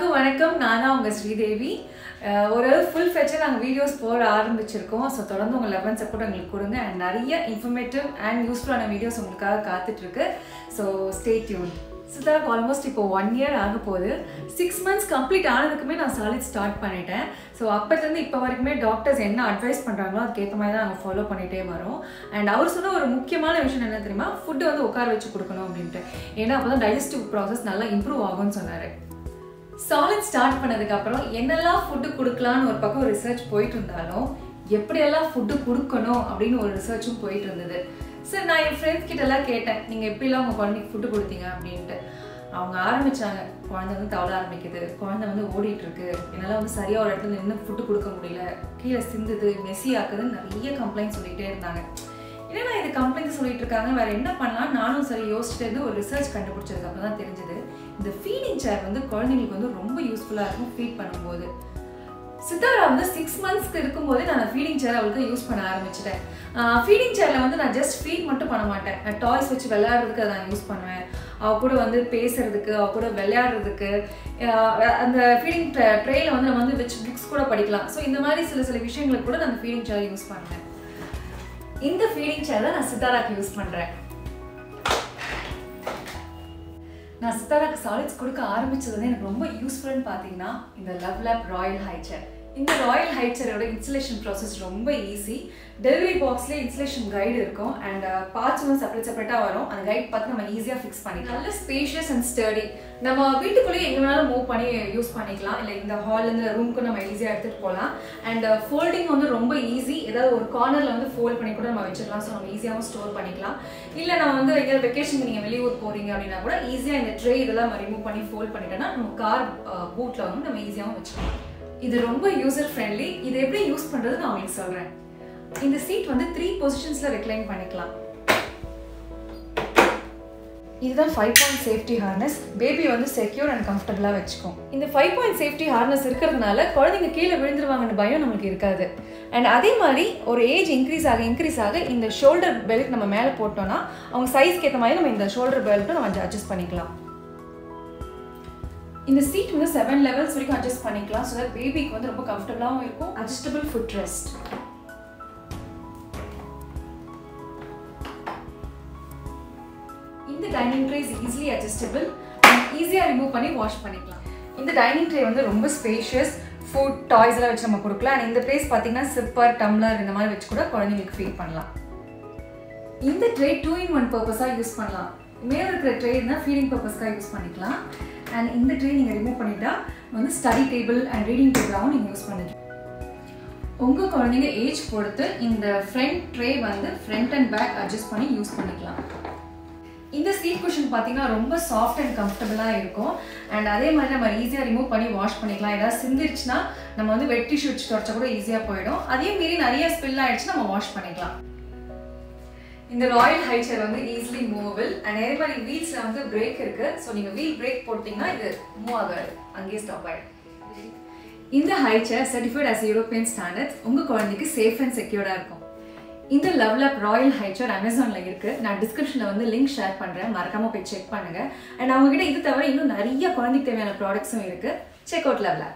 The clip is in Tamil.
நான் தான் உங்கள் ஸ்ரீதேவி ஒரு ஃபுல் ஃபெச்சர் நாங்கள் வீடியோஸ் போட ஆரம்பிச்சிருக்கோம். ஸோ தொடர்ந்து உங்கள் லெவன் சப்போர்ட் எங்களுக்கு கொடுங்க. அண்ட் நிறைய இன்ஃபர்மேட்டிவ் அண்ட் யூஸ்ஃபுல்லான வீடியோஸ் உங்களுக்காக காத்துட்ருக்கு. ஸோ ஸ்டே டியூன் சித்தாக்கு ஆல்மோஸ்ட் இப்போ ஒன் இயர் ஆக போகுது. சிக்ஸ் மந்த்ஸ் கம்ப்ளீட் ஆனதுக்குமே நான் சாலிட் ஸ்டார்ட் பண்ணிட்டேன். ஸோ அப்போலேருந்து இப்போ வரைக்குமே டாக்டர்ஸ் என்ன அட்வைஸ் பண்ணுறாங்களோ அதுக்கேற்ற மாதிரி தான் நாங்கள் ஃபாலோ பண்ணிகிட்டே வரோம். அண்ட் அவர் சொன்ன ஒரு முக்கியமான விஷயம் என்ன தெரியுமா? ஃபுட்டு வந்து உட்கார வச்சு கொடுக்கணும் அப்படின்ட்டு. ஏன்னா அப்போ தான் டைஜஸ்டிவ் ப்ராசஸ் நல்லா இம்ப்ரூவ் ஆகும்னு சொன்னார். சாலிட் ஸ்டார்ட் பண்ணதுக்கப்புறம் என்னெல்லாம் ஃபுட்டு கொடுக்கலான்னு ஒரு பக்கம் ரிசர்ச் போயிட்டு இருந்தாலும் எப்படியெல்லாம் ஃபுட்டு கொடுக்கணும் அப்படின்னு ஒரு ரிசர்ச்சும் போயிட்டு இருந்தது. சரி நான் என் ஃப்ரெண்ட்ஸ் கிட்ட எல்லாம் கேட்டேன் நீங்கள் எப்படிலாம் உங்கள் குழந்தைக்கு ஃபுட்டு கொடுத்தீங்க? அப்படின்ட்டு. அவங்க ஆரம்பிச்சாங்க குழந்தை வந்து தவள ஆரம்பிக்குது குழந்தை வந்து ஓடிட்டு இருக்கு என்னால் வந்து சரியாக ஒரு இடத்துல நின்று ஃபுட்டு கொடுக்க முடியல கீழே சிந்துது மெஸ்ஸி ஆக்குதுன்னு நிறைய கம்ப்ளைண்ட் சொல்லிகிட்டே இருந்தாங்க. என்னடா இது கம்ப்ளைண்ட் சொல்லிட்டு இருக்காங்க? வேற என்ன பண்ணலாம்? நானும் சரி யோசிச்சுட்டு இருந்து ஒரு ரிசர்ச் கண்டுபிடிச்சதுக்கு அப்புறம் தான் தெரிஞ்சது. இந்த ஃபீடிங் சேர் வந்து குழந்தைங்களுக்கு வந்து ரொம்ப யூஸ்ஃபுல்லாக இருக்கும் ஃபீட் பண்ணும்போது. சித்தாரா வந்து சிக்ஸ் மந்த்ஸ்க்கு இருக்கும்போதே நான் ஃபீடிங் சேர் அவளுக்கு யூஸ் பண்ண ஆரம்பிச்சிட்டேன். ஃபீடிங் சேரில் வந்து நான் ஜஸ்ட் ஃபீட் மட்டும் பண்ண மாட்டேன். நான் டாய்ஸ் வச்சு விளையாடுறதுக்கு அதை நான் யூஸ் பண்ணுவேன். அவ கூட வந்து பேசுறதுக்கு அவ கூட விளையாடுறதுக்கு அந்த ஃபீடிங் ட்ரெயில வந்து நம்ம வந்து வச்சு புக்ஸ் கூட படிக்கலாம். ஸோ இந்த மாதிரி சில சில விஷயங்களுக்கு கூட நான் ஃபீடிங் சேர் யூஸ் பண்ணுறேன் இந்த ஃபீடிங் சேர் தான் நான் சித்தாராக்கு யூஸ் பண்ணுறேன் நான் சித்தாராக்கு சாலிட்ஸ் கொடுக்க ஆரம்பிச்சது வந்து எனக்கு ரொம்ப யூஸ்ஃபுல்னு பார்த்தீங்கன்னா இந்த லவ் லேப் ராயல் ஹைச்சர் இந்த ராயல் ஹைட்சரோட இன்ஸ்டலேஷன் ப்ராசஸ் ரொம்ப ஈஸி டெலிவரி பாக்ஸ்லேயே இன்ஸ்டலேஷன் கைடு இருக்கும். அண்ட் பார்ட்ஸ் uh, வந்து செப்பரேட் செப்பரேட்டாக வரும். அந்த கைட் பார்த்து நம்ம ஈஸியாக ஃபிக்ஸ் பண்ணிக்கலாம். நல்ல ஸ்பேஷியஸ் அண்ட் ஸ்டடி நம்ம வீட்டுக்குள்ளேயே எங்கே வேணாலும் மூவ் பண்ணி யூஸ் பண்ணிக்கலாம். இல்லை இந்த ஹால்லேருந்து ரூமுக்கு நம்ம ஈஸியாக எடுத்துகிட்டு போகலாம். அண்ட் ஃபோல்டிங் uh, வந்து ரொம்ப ஈஸி ஏதாவது ஒரு கார்னரில் வந்து ஃபோல்ட் பண்ணி கூட நம்ம வச்சிடலாம். ஸோ நம்ம ஈஸியாகவும் ஸ்டோர் பண்ணிக்கலாம். இல்லை நான் வந்து எங்கேயாவது வெக்கேஷனுக்கு நீங்கள் வெளியூர் போகிறீங்க அப்படின்னா கூட ஈஸியாக இந்த ட்ரே இதெல்லாம் ரிமூவ் பண்ணி ஃபோல்ட் பண்ணிட்டோம்னா நம்ம கார் பூட்டில் uh, வந்து நம்ம ஈஸியாகவும் வச்சுக்கலாம். இது ரொம்ப யூசர் ஃப்ரெண்ட்லி இது எப்படி யூஸ் பண்ணுறது நான் உங்களுக்கு சொல்கிறேன் இந்த சீட் வந்து த்ரீ பொசிஷன்ஸில் ரெக்ளைன் பண்ணிக்கலாம். இதுதான் five point safety harness baby வந்து செக்யூர் அண்ட் கம்ஃபர்டபுளாக வச்சுக்கும். இந்த ஃபைவ் பாயிண்ட் சேஃப்டி ஹார்னஸ் இருக்கிறதுனால குழந்தைங்க கீழே விழுந்துருவாங்கன்னு பயம் நம்மளுக்கு இருக்காது. அண்ட் அதே மாதிரி ஒரு ஏஜ் இன்க்ரீஸ் ஆக இன்க்ரீஸ் ஆக இந்த ஷோல்டர் பெல்ட் நம்ம மேலே போட்டோம்னா அவங்க சைஸ்க்கு ஏற்ற மாதிரி நம்ம இந்த ஷோல்டர் பெல்ட்டும் நம்ம அட்ஜஸ்ட் பண்ணிக்கலாம். இந்த சீட் வந்து செவன் லெவல்ஸ் வரைக்கும் அட்ஜஸ்ட் பண்ணிக்கலாம். ஸோ தட் பேபிக்கு வந்து ரொம்ப கம்ஃபர்டபுளாகவும் இருக்கும். அட்ஜஸ்டபிள் ஃபுட் ரெஸ்ட் இந்த dining tray is easily adjustable ஈஸியாக ரிமூவ் பண்ணி வாஷ் பண்ணிக்கலாம். இந்த டைனிங் ட்ரே வந்து ரொம்ப ஸ்பேஷியஸ் ஃபுட் டாய்ஸ் எல்லாம் வச்சு நம்ம கொடுக்கலாம். அண்ட் இந்த பிளேஸ் பார்த்தீங்கன்னா சிப்பர் டம்ளர் இந்த மாதிரி வச்சு கூட குழந்தைங்களுக்கு ஃபீட் பண்ணலாம். இந்த ட்ரே டூ இன் ஒன் பர்பஸாக யூஸ் பண்ணலாம். மேலே இருக்கிற ட்ரே இருந்தால் ஃபீடிங் பர்பஸ்க்காக யூஸ் பண்ணிக்கலாம். அண்ட் இந்த ட்ரே நீங்கள் ரிமூவ் பண்ணிட்டா வந்து ஸ்டடி டேபிள் அண்ட் ரீடிங் டேபிளாகவும் நீங்கள் யூஸ் பண்ணிக்கலாம். உங்கள் குழந்தைங்க ஏஜ் பொறுத்து இந்த ஃப்ரண்ட் ட்ரே வந்து ஃப்ரண்ட் அண்ட் பேக் அட்ஜஸ்ட் பண்ணி யூஸ் பண்ணிக்கலாம். இந்த சீட் குஷன் பார்த்தீங்கன்னா ரொம்ப சாஃப்ட் அண்ட் கம்ஃபர்டபுளாக இருக்கும். அண்ட் அதே மாதிரி நம்ம ஈஸியாக ரிமூவ் பண்ணி வாஷ் பண்ணிக்கலாம். ஏதாவது சிந்திருச்சுன்னா நம்ம வந்து வெட்டி ஷூட்ஸ் வச்சு தொடச்சா கூட ஈஸியாக போயிடும். அதே மீறி நிறைய ஸ்பில் ஆயிடுச்சுன்னா நம்ம வாஷ் பண்ணிக்கலாம். இந்த ராயல் ஹைச்சர் வந்து ஈஸிலி மூவபிள் அண்ட் அதே மாதிரி வீல்ஸில் வந்து பிரேக் இருக்கு. ஸோ நீங்கள் வீல் பிரேக் போட்டிங்கன்னா இது மூவ் ஆகாது. அங்கேயே ஸ்டாப் ஆகிடும் இந்த high chair certified as European standards உங்கள் குழந்தைக்கு சேஃப் அண்ட் செக்யூர்டாக இருக்கும். இந்த லெவல் அப் ராயல் ஹைச்சர் அமேசானில் இருக்குது நான் டிஸ்கிரிப்ஷனில் வந்து லிங்க் ஷேர் பண்ணுறேன் மறக்காமல் போய் செக் பண்ணுங்கள் அண்ட் அவங்ககிட்ட இது தவிர இன்னும் நிறைய குழந்தைக்கு தேவையான ப்ராடக்ட்ஸும் இருக்குது செக் அவுட் லெவல்